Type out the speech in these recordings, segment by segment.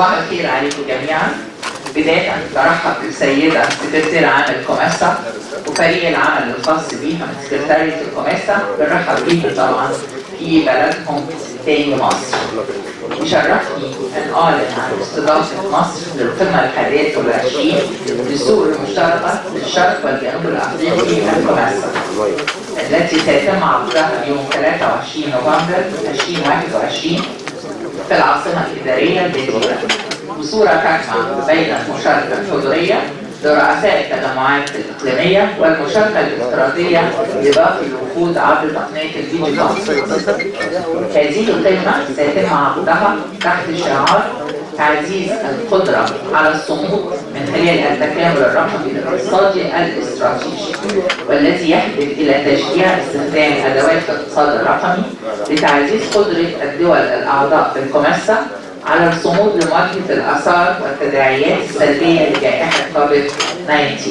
صباح الخير عليكم جميعا. بداية برحب بالسيدة سكرتير عام الكوميسا وفريق العمل الخاص بيها من سكرتارية الكوميسا بنرحب بيهم طبعا في بلدهم تاني مصر. يشرفني أن أعلن عن استضافة مصر للقمة الحادية والعشرين للسوق المشتركة للشرق والجنوب الأفريقي الكوميسا التي سيتم عقدها يوم 23 نوفمبر 2021 في العاصمة الإدارية الجديدة بصورة تجمع بين المشاركة الحضورية لرؤساء التجمعات الإقليمية والمشاركة الافتراضية لباقي الوفود عبر تقنية الفيديو. هذه القمة سيتم عقدها تحت شعار تعزيز القدرة على الصمود من خلال التكامل الرقمي الاقتصادي الاستراتيجي والذي يهدف إلى تشجيع استخدام أدوات الاقتصاد الرقمي لتعزيز قدرة الدول الأعضاء في الكوميسا على الصمود لمواجهة الآثار والتداعيات السلبية لجائحة كوفيد 19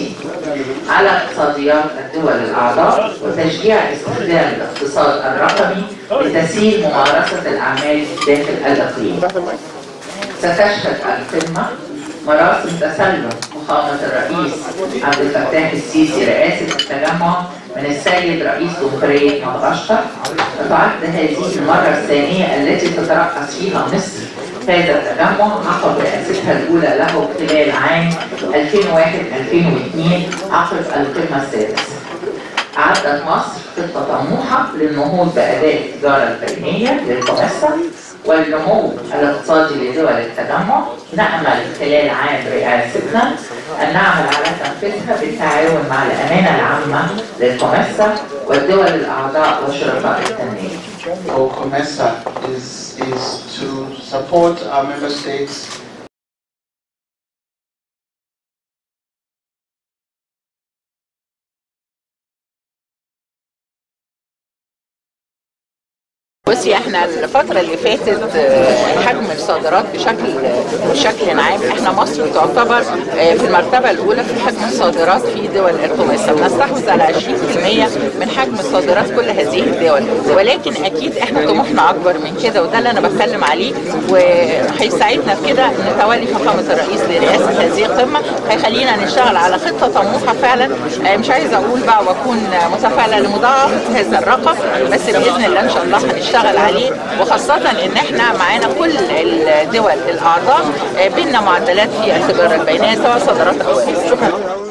على اقتصاديات الدول الأعضاء وتشجيع استخدام الاقتصاد الرقمي لتسهيل ممارسة الأعمال داخل الإقليم. ستشهد القمة مراسم تسلم فخامة الرئيس عبد الفتاح السيسي رئاسة التجمع من السيد رئيس جمهورية مدغشقر وتعد هذه المرة الثانية التي تترأس فيها مصر هذا التجمع عقب رئاستها الأولى له خلال عام 2001-2002 عقب القمة السادسة. أعدت مصر خطة طموحة للنهوض بأداء التجارة البينية للكوميسا والنمو الاقتصادي لدول التجمع نأمل خلال عام رئاستنا أن نعمل على تنفيذها بالتعاون مع الأمانة العامة للكوميسا والدول الأعضاء وشركاء التنمية. COMESA is, is to support our member states بصي إحنا الفترة اللي فاتت آه، حجم الصادرات بشكل بشكل عام إحنا مصر تعتبر آه، في المرتبة الأولى في حجم الصادرات في دول الكوميسا بنستحوذ على 20% من حجم الصادرات كل هذه الدول. ولكن أكيد إحنا طموحنا أكبر من كده وده اللي أنا بتكلم عليه. وهيساعدنا في كده إن تولي فخامة الرئيس لرئاسة هذه القمة. هيخلينا نشتغل على خطة طموحة فعلا. آه، مش عايزة أقول بقى وأكون متفائلة لمضاعفة هذا الرقم بس بإذن الله إن شاء الله هنشتغل نشتغل عليه وخاصة إن إحنا معانا كل الدول الأعضاء آه، بينا معدلات في التجارة البينية سواء صادرات أو. شكرا